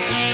Yeah.